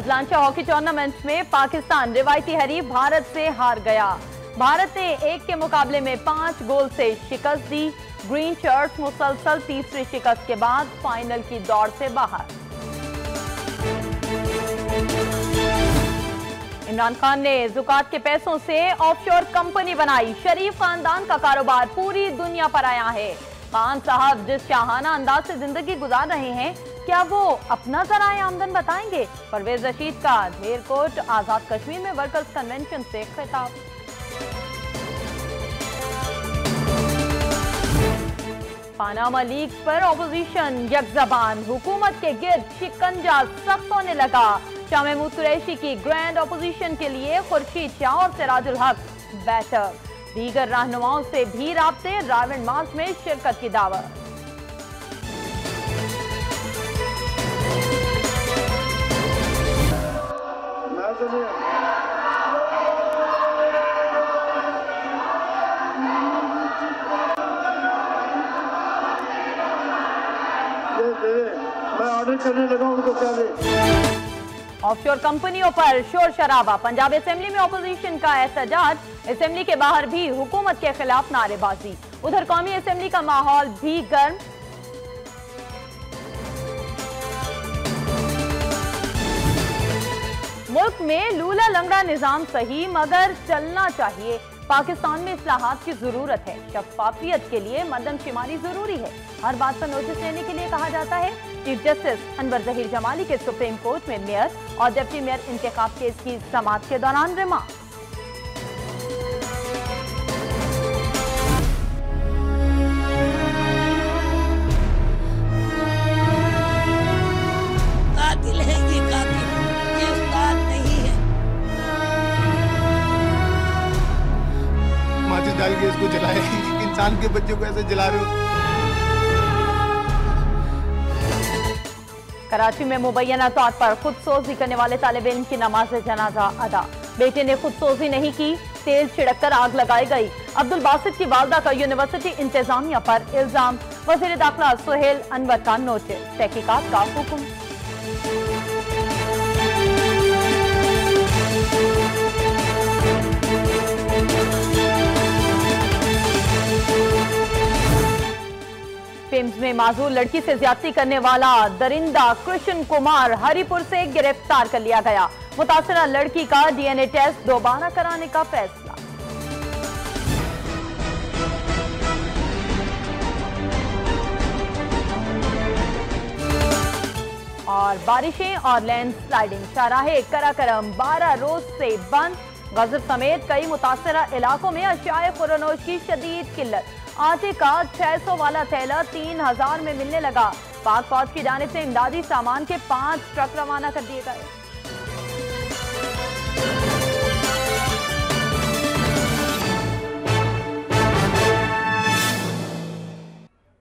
ازلانچہ hockey tournament میں پاکستان روایتی حریف بھارت سے ہار گیا۔ بھارت نے ایک کے مقابلے میں پانچ گول سے شکست دی۔ گرین شرٹ مسلسل تیسری شکست کے بعد فائنل کی دوڑ سے باہر۔ عمران خان نے زکات کے پیسوں سے آف شور کمپنی بنائی۔ شریف خاندان کا کاروبار پوری دنیا پر آیا ہے۔ خان صاحب جس شاہانہ انداز سے زندگی گزار رہے ہیں کیا وہ اپنا ذرائع آمدن بتائیں گے؟ پرویز رشید کا دھیر کوٹ، آزاد کشمیر میں ورکرز کنونشن سے خطاب۔ پاناما لیگز پر اپوزیشن یک زبان، حکومت کے گرد شکنجا سخت ہونے لگا۔ شاہ محمود قریشی کی گرینڈ اپوزیشن کے لیے خورشید شاہ اور سراج الحق بیٹھک دیگر رہنماؤں سے بھی رابطے، راون مارچ میں شرکت کی دعوت۔ میں آرڈر کرنے لگا ان کو کیا دے آف شور کمپنیوں پر شور شرابہ پنجاب اسمبلی میں اپوزیشن کا احتجاج اسمبلی کے باہر بھی حکومت کے خلاف نعرے بازی ادھر قومی اسمبلی کا ماحول بھی گرم۔ ملک میں لولا لنگڑا نظام صحیح، مگر چلنا چاہیے۔ پاکستان میں اصلاحات کی ضرورت ہے۔ شفافیت کے لیے مردم شماری ضروری ہے۔ ہر بات پر نوٹس لینے کے لیے کہا جاتا ہے۔ چیف جسٹس انور ظہیر جمالی کے سپریم کورٹ میں میئر اور ڈپٹی میئر انتخاب کیس کی سماعت کے دوران ریمارک ڈال کے اس کو جلائے انسان کے بچوں کو ایسے جلا رہے ہو۔ کراچی میں مبینہ طور پر خود سوزی کرنے والے طالب علم کی نماز جنازہ ادا۔ بیٹے نے خود سوزی نہیں کی تیل چھڑک کر آگ لگائی گئی۔ عبد الباسط کی والدہ کا یونیورسٹی انتظامیہ پر الزام۔ وزیر داخلہ سہیل انور کا نوٹس۔ تحقیقات کا حکم۔ فیمز میں معذور لڑکی سے زیادتی کرنے والا درندہ کرشن کمار ہری پور سے گرفتار کر لیا گیا۔ متاثرہ لڑکی کا ڈی این اے ٹیسٹ دوبارہ کرانے کا فیصلہ۔ اور بارشیں اور لینڈ سلائیڈنگ شاہراہ کراکرم، بارہ روز سے بند۔ غزر سمیت کئی متاثرہ علاقوں میں اشیاء خورنوش کی شدید قلت۔ آٹے کا چھ سو والا تھیلا تین ہزار میں ملنے لگا۔ پاک فوج کی جانب سے امدادی سامان کے پانچ ٹرک روانہ کر دیے گئے۔